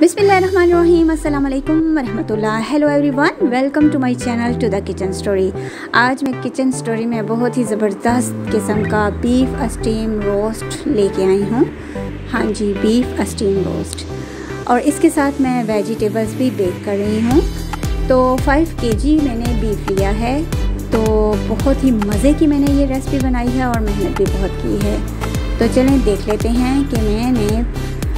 बिसमीम अल्लाम वरहमतुल्लाह। Hello everyone welcome to my channel to the kitchen story आज मैं किचन स्टोरी में बहुत ही ज़बरदस्त किस्म का बीफ स्टीम रोस्ट लेके आई हूँ। हाँ जी बीफ स्टीम रोस्ट और इसके साथ मैं वेजिटेबल्स भी बेक कर रही हूँ। तो 5 के मैंने बीफ लिया है। तो बहुत ही मज़े की मैंने ये रेसिपी बनाई है और मेहनत भी बहुत की है। तो चलें देख लेते हैं कि मैंने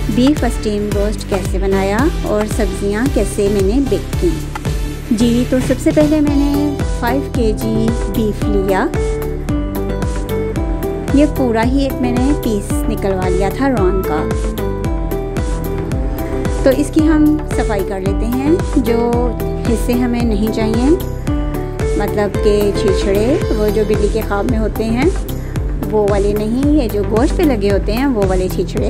बीफ स्टीम रोस्ट कैसे बनाया और सब्ज़ियाँ कैसे मैंने बेक की? जी तो सबसे पहले मैंने 5 के जी बीफ लिया। ये पूरा ही एक मैंने पीस निकलवा लिया था रॉन का। तो इसकी हम सफ़ाई कर लेते हैं, जो हिस्से हमें नहीं चाहिए मतलब के छिछड़े, वो जो बिल्ली के ख्वाब में होते हैं, वो वाले नहीं, ये जो गोश्त पे लगे होते हैं, वो वाले छिछड़े।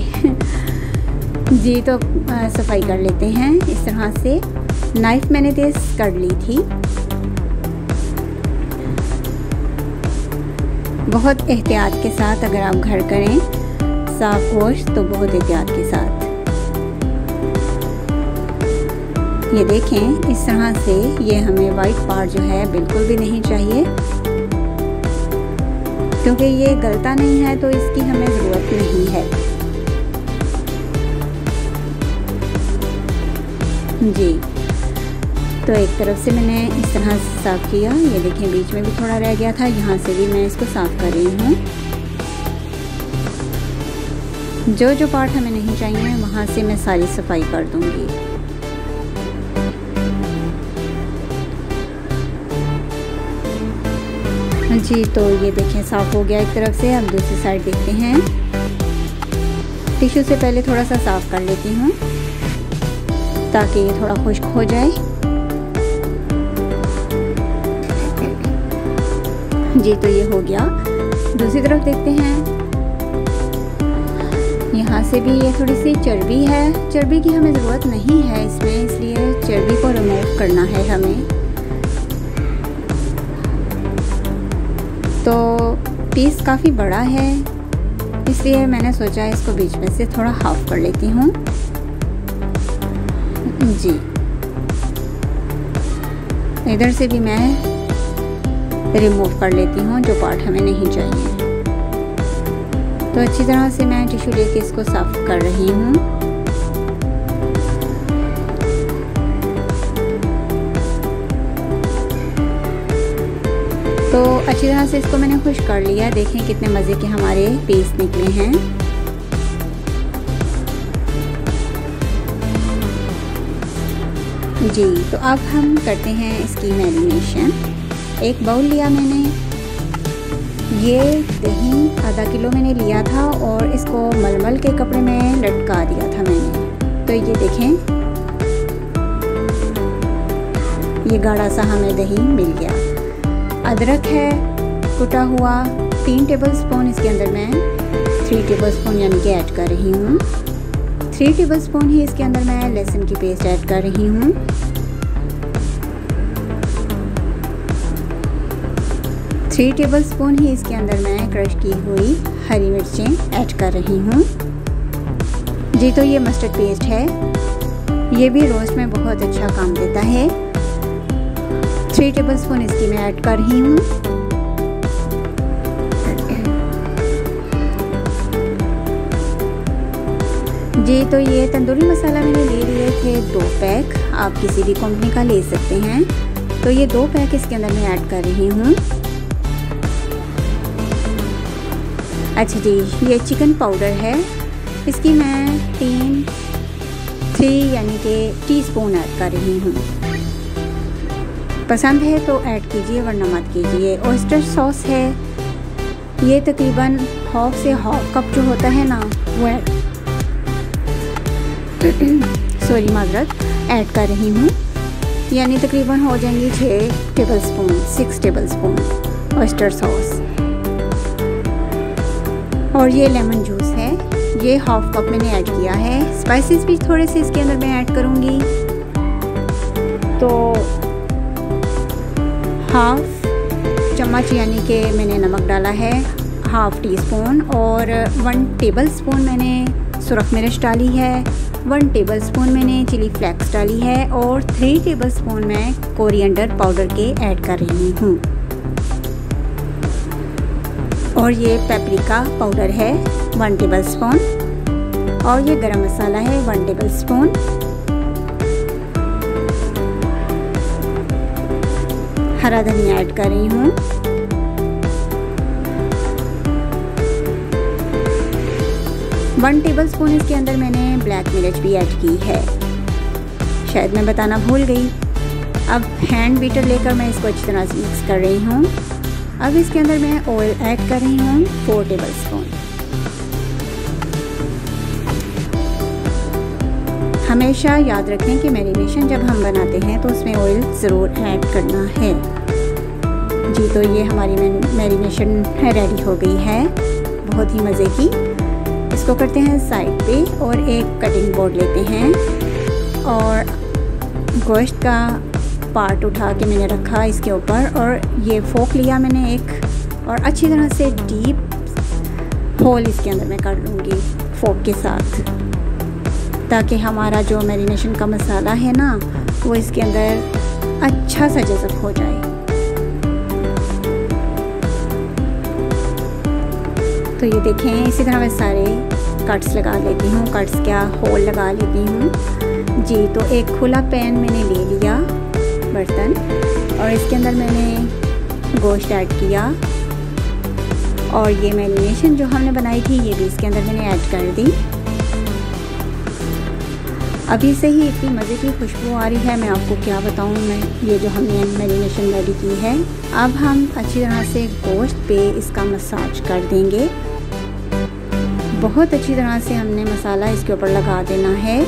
जी तो सफ़ाई कर लेते हैं। इस तरह से नाइफ़ मैंने तेज़ कर ली थी। बहुत एहतियात के साथ अगर आप घर करें, साफ़ गोश्त तो बहुत एहतियात के साथ। ये देखें, इस तरह से ये हमें वाइट पार्ट जो है बिल्कुल भी नहीं चाहिए। क्योंकि ये गलता नहीं है तो इसकी हमें ज़रूरत नहीं है। जी। तो एक तरफ़ से मैंने इस तरह से साफ़ किया। ये देखें, बीच में भी थोड़ा रह गया था। यहाँ से भी मैं इसको साफ़ कर रही हूँ। जो जो पार्ट हमें नहीं चाहिए, वहाँ से मैं सारी सफ़ाई कर दूँगी। जी तो ये देखें, साफ़ हो गया एक तरफ़ से। अब दूसरी साइड देखते हैं। टिश्यू से पहले थोड़ा सा साफ़ कर लेती हूँ। ताकि ये थोड़ा खुश्क हो जाए। जी तो ये हो गया। दूसरी तरफ़ देखते हैं। यहाँ से भी ये थोड़ी सी चर्बी है। चर्बी की हमें ज़रूरत नहीं है इसमें, इसलिए चर्बी को रिमूव करना है हमें। तो पीस काफ़ी बड़ा है, इसलिए मैंने सोचा इसको बीच में से थोड़ा हाफ़ कर लेती हूँ। जी। इधर से भी मैं रिमूव कर लेती हूँ, जो पार्ट हमें नहीं चाहिए। तो अच्छी तरह से मैं टिश्यू लेके इसको साफ़ कर रही हूँ। तो अच्छी तरह से इसको मैंने खुश कर लिया। देखें कितने मज़े के हमारे पीस निकले हैं। जी तो अब हम करते हैं इसकी मैरिनेशन एक बाउल लिया मैंने। ये दही आधा किलो मैंने लिया था और इसको मलमल के कपड़े में लटका दिया था मैंने। तो ये देखें। ये गाढ़ा सा हमें दही मिल गया। अदरक है, कुटा हुआ, तीन टेबल स्पून इसके अंदर मैं थ्री टेबल स्पून यानी कि ऐड कर रही हूँ। थ्री टेबल स्पून ही, इसके अंदर मैं लहसुन की पेस्ट ऐड कर रही हूँ। थ्री टेबल स्पून ही, इसके अंदर मैं क्रश की हुई हरी मिर्चें ऐड कर रही हूँ। जी तो ये मस्टर्ड पेस्ट है। ये भी रोस्ट में बहुत अच्छा काम देता है। थ्री टेबल स्पून इसकी मैं ऐड कर रही हूँ। जी तो ये तंदूरी मसाला मैंने ले लिए थे दो पैक। आप किसी भी कंपनी का ले सकते हैं। तो ये दो पैक इसके अंदर मैं ऐड कर रही हूँ। अच्छा जी, ये चिकन पाउडर है। इसकी मैं तीन, थ्री यानी कि टी स्पून ऐड कर रही हूँ। पसंद है तो ऐड कीजिए, वरना मत कीजिए। ऑयस्टर सॉस है। ये तकरीबन हाफ़ से हाफ़ कप जो होता है ना, वो सॉरी माजरत ऐड कर रही हूँ। यानी तकरीबन हो जाएँगी छः tablespoon six tablespoon oyster sauce और ये लेमन जूस है। ये हाफ़ कप मैंने ऐड किया है। स्पाइसेस भी थोड़े से इसके अंदर मैं ऐड करूँगी। तो हाफ़ चम्मच यानी कि मैंने नमक डाला है हाफ़ टी स्पून और वन टेबल स्पून मैंने सुरख मिर्च डाली है। वन टेबल स्पून मैंने चिली फ्लेक्स डाली है और थ्री टेबल स्पून मैं कोरिएंडर पाउडर के ऐड कर रही हूँ। और ये पेपरिका पाउडर है वन टेबल स्पून और ये गरम मसाला है वन टेबल स्पून हरा धनिया ऐड कर रही हूँ। वन टेबल स्पून इसके अंदर मैंने ब्लैक मिर्च भी ऐड की है। शायद मैं बताना भूल गई। अब हैंड बीटर लेकर मैं इसको अच्छी तरह से मिक्स कर रही हूँ। अब इसके अंदर मैं ऑयल ऐड कर रही हूँ फोर टेबल स्पून हमेशा याद रखें कि मैरिनेशन जब हम बनाते हैं तो उसमें ऑयल ज़रूर ऐड करना है। जी तो ये हमारी मैरिनेशन रेडी हो गई है। बहुत ही मज़े की इसको करते हैं साइड पे और एक कटिंग बोर्ड लेते हैं। और गोश्त का पार्ट उठा के मैंने रखा इसके ऊपर और ये फोक लिया मैंने एक और अच्छी तरह से डीप होल इसके अंदर मैं कर लूँगी फोक के साथ। ताकि हमारा जो मैरिनेशन का मसाला है ना, वो इसके अंदर अच्छा सा जज़ब हो जाए। तो ये देखें, इसी तरह मैं सारे कट्स लगा लेती हूँ। कट्स क्या? होल लगा लेती हूँ। जी तो एक खुला पैन मैंने ले लिया बर्तन और इसके अंदर मैंने गोश्त ऐड किया और ये मैरिनेशन जो हमने बनाई थी, ये भी इसके अंदर मैंने ऐड कर दी। अभी से ही इतनी मज़े की खुशबू आ रही है, मैं आपको क्या बताऊँ, मैं, ये जो हमने मैरिनेशन रेडी की है, अब हम अच्छी तरह से गोश्त पे इसका मसाज कर देंगे। बहुत अच्छी तरह से हमने मसाला इसके ऊपर लगा देना है।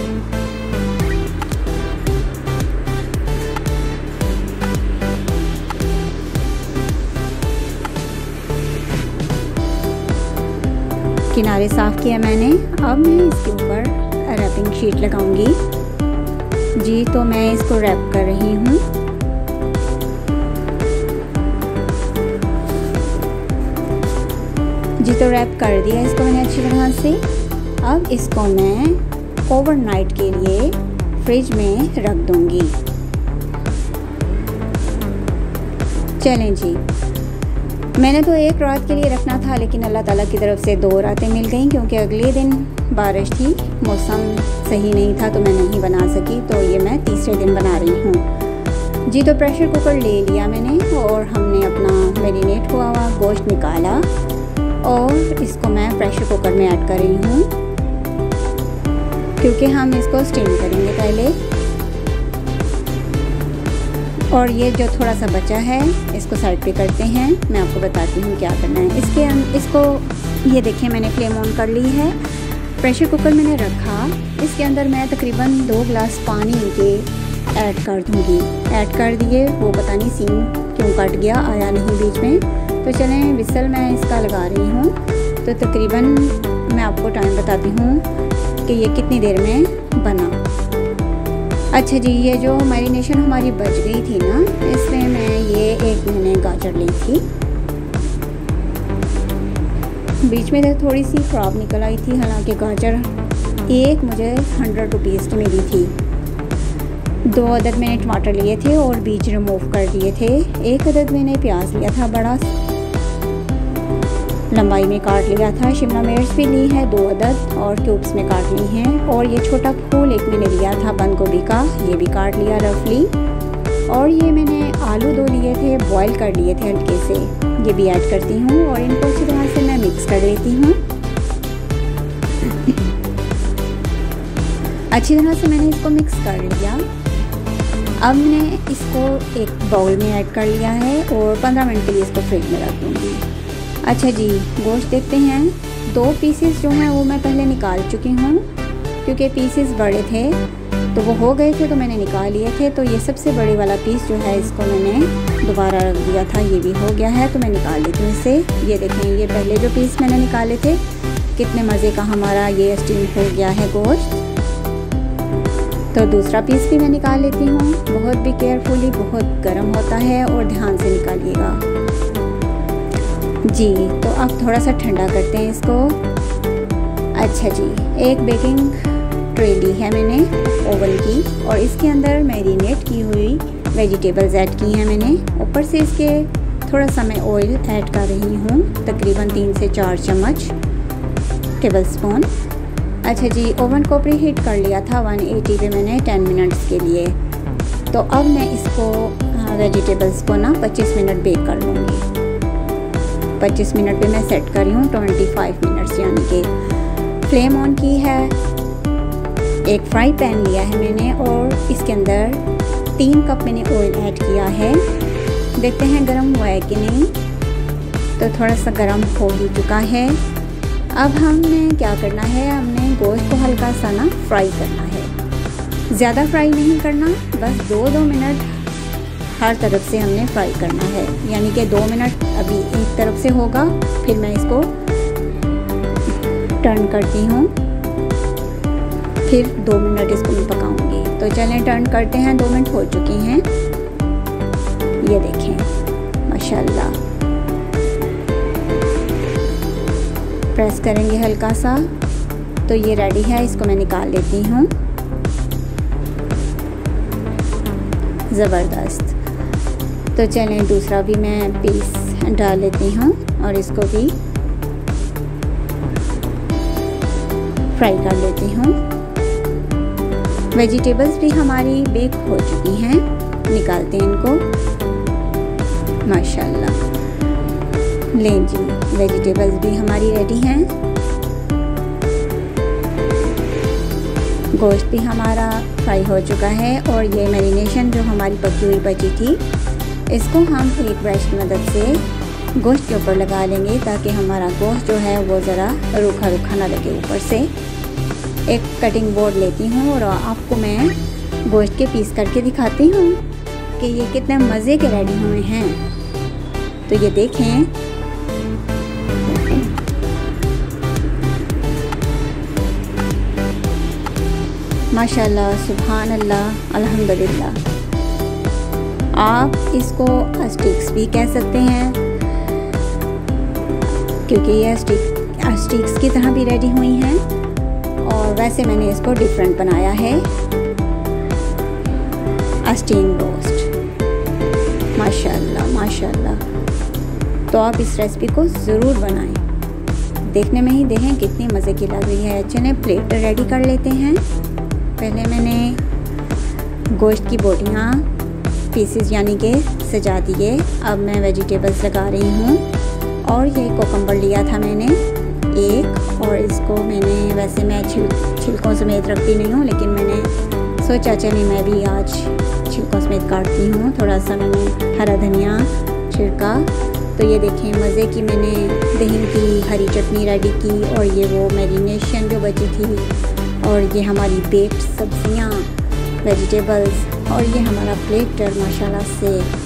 किनारे साफ़ किया मैंने, अब मैं इसके ऊपर रैपिंग शीट लगाऊँगी। जी तो मैं इसको रैप कर रही हूँ। जी तो रैप कर दिया इसको मैंने अच्छी तरह से। अब इसको मैं ओवरनाइट के लिए फ्रिज में रख दूँगी। चलें जी। मैंने तो एक रात के लिए रखना था, लेकिन अल्लाह ताला की तरफ़ से दो रातें मिल गई, क्योंकि अगले दिन बारिश थी, मौसम सही नहीं था तो मैं नहीं बना सकी तो ये मैं तीसरे दिन बना रही हूँ। जी तो प्रेशर कुकर ले लिया मैंने और हमने अपना मेरीनेट हुआ हुआ गोश्त निकाला और इसको मैं प्रेशर कुकर में ऐड कर रही हूँ। क्योंकि हम इसको स्टीम करेंगे पहले। और ये जो थोड़ा सा बचा है, इसको साइड पे करते हैं। मैं आपको बताती हूँ क्या करना है। इसके इसको, ये देखिए मैंने फ्लेम ऑन कर ली है। प्रेशर कुकर मैंने रखा। इसके अंदर मैं तकरीबन दो गिलास पानी के ऐड कर दूँगी। ऐड कर दिए, वो पता नहीं सीन क्यों कट गया, आया नहीं बीच में। तो चलें, विसल मैं इसका लगा रही हूँ। तो तकरीबन मैं आपको टाइम बताती हूँ कि ये कितनी देर में बना। अच्छा जी, ये जो मैरिनेशन हमारी बच गई थी ना, इसमें मैं ये एक मैंने गाजर ली थी। बीच में तो थोड़ी सी ख़राब निकल आई थी, हालाँकि गाजर, एक मुझे हंड्रेड रुपीज़ की मिली थी। दो अदद मैंने टमाटर लिए थे और बीज रिमूव कर दिए थे। एक अदद मैंने प्याज लिया था, बड़ा लंबाई में काट लिया था, शिमला मिर्च भी ली है दो अदद और क्यूब्स में काट ली हैं। और ये छोटा फूल एक मैंने लिया था बंद गोभी का, ये भी काट लिया रफली और ये मैंने आलू दो लिए थे बॉईल कर लिए थे हल्के से। ये भी ऐड करती हूँ और इनको अच्छी तरह से मिक्स कर लेती हूँ। अच्छी तरह से मैंने इसको मिक्स कर लिया। अब मैंने इसको एक बाउल में ऐड कर लिया है और 15 मिनट के लिए इसको फ्रिज में रख दूँगी। अच्छा जी, गोश्त देखते हैं। दो पीसेस जो हैं वो मैं पहले निकाल चुकी हूँ, क्योंकि पीसेस बड़े थे। तो वो हो गए थे तो मैंने निकाल लिए थे। तो ये सबसे बड़े वाला पीस जो है, इसको मैंने दोबारा रख दिया था, ये भी हो गया है तो मैं निकाल लेती हूँ इसे। ये देखें, ये पहले जो पीस मैंने निकाले थे, कितने मज़े का हमारा ये स्टीम हो गया है गोश्त तो दूसरा पीस भी मैं निकाल लेती हूँ। बहुत भी केयरफुली बहुत गर्म होता है, और ध्यान से निकालिएगा। जी तो अब थोड़ा सा ठंडा करते हैं इसको। अच्छा जी, एक बेकिंग ट्रे ली है मैंने, ओवन की, और इसके अंदर मैरिनेट की हुई वेजिटेबल्स ऐड की हैं मैंने। ऊपर से इसके थोड़ा सा मैं ऑयल ऐड कर रही हूँ, तकरीबन तीन से चार चम्मच टेबल स्पून अच्छा जी ओवन को प्री हीट कर लिया था 180 पे मैंने 10 मिनट्स के लिए। तो अब मैं इसको वेजिटेबल्स को ना 25 मिनट बेक कर लूँगी। 25 मिनट पे मैं सेट कर रही हूँ 25 मिनट्स यानी कि। फ्लेम ऑन की है एक फ्राई पैन लिया है मैंने और इसके अंदर तीन कप मैंने ऑयल ऐड किया है। देखते हैं गरम हुआ है कि नहीं। तो थोड़ा सा गरम हो ही चुका है। अब हमने क्या करना है? हमने गोश्त को हल्का सा ना फ्राई करना है। ज़्यादा फ्राई नहीं करना, बस दो दो मिनट हर तरफ़ से हमने फ्राई करना है। यानी कि दो मिनट अभी एक तरफ़ से होगा, फिर मैं इसको टर्न करती हूँ। फिर दो मिनट इसको मैं पकाऊँगी। तो चलें टर्न करते हैं। दो मिनट हो चुकी हैं। ये देखें। माशाल्लाह। प्रेस करेंगे हल्का सा। तो ये रेडी है। इसको मैं निकाल लेती हूँ। ज़बरदस्त। तो चलें, दूसरा भी मैं पीस डाल लेती हूँ और इसको भी फ्राई कर लेती हूँ। वेजिटेबल्स भी हमारी बेक हो चुकी हैं। निकालते हैं इनको। माशाल्लाह। लें जी, वेजिटेबल्स भी हमारी रेडी हैं। गोश्त भी हमारा फ्राई हो चुका है और ये मैरिनेशन जो हमारी पकी हुई बची थी, इसको हम एक ब्रश की मदद से गोश्त के ऊपर लगा लेंगे ताकि हमारा गोश्त जो है वो ज़रा रूखा रूखा ना लगे ऊपर से। एक कटिंग बोर्ड लेती हूँ और आपको मैं गोश्त के पीस करके दिखाती हूँ कि ये कितने मज़े के रेडी हुए हैं। तो ये देखें। माशाल्लाह सुबहान अल्लाह अल्हम्दुलिल्लाह। आप इसको स्टिक्स भी कह सकते हैं, क्योंकि ये स्टिक स्टिक्स की तरह भी रेडी हुई हैं। और वैसे मैंने इसको डिफरेंट बनाया है। स्टीम रोस्ट माशाल्लाह माशाल्लाह। तो आप इस रेसिपी को ज़रूर बनाएँ। देखने में ही देखें कितनी मज़े की लग रही है। चले प्लेट रेडी कर लेते हैं। पहले मैंने गोश्त की बोटियाँ पीसेस यानी कि सजा दिए। अब मैं वेजिटेबल्स लगा रही हूँ। और ये कोकम्बर लिया था मैंने। एक और इसको मैंने वैसे मैं छिल, छिलकों समेत रखती नहीं हूँ, लेकिन मैंने सोचा, चलिए मैं भी आज छिलकों समेत काटती हूँ। थोड़ा सा मैंने हरा धनिया छिड़का तो ये देखें मज़े की मैंने दही की हरी चटनी रेडी की और ये वो मैरिनेशन जो बची थी और ये हमारी बेक्ड सब्ज़ियाँ वेजिटेबल्स और ये हमारा प्लेटर माशाल्लाह से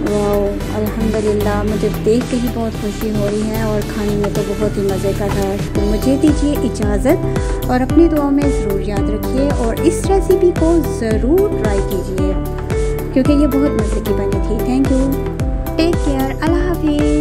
वाह अल्हम्दुलिल्लाह, मुझे देख के ही बहुत खुशी हो रही है और खाने में तो बहुत ही मज़े का था। तो मुझे दीजिए इजाज़त और अपनी दुआ में ज़रूर याद रखिए और इस रेसिपी को ज़रूर ट्राई कीजिए, क्योंकि ये बहुत मज़े की बनी थी। थैंक यू टेक केयर अल्लाह हाफिज़।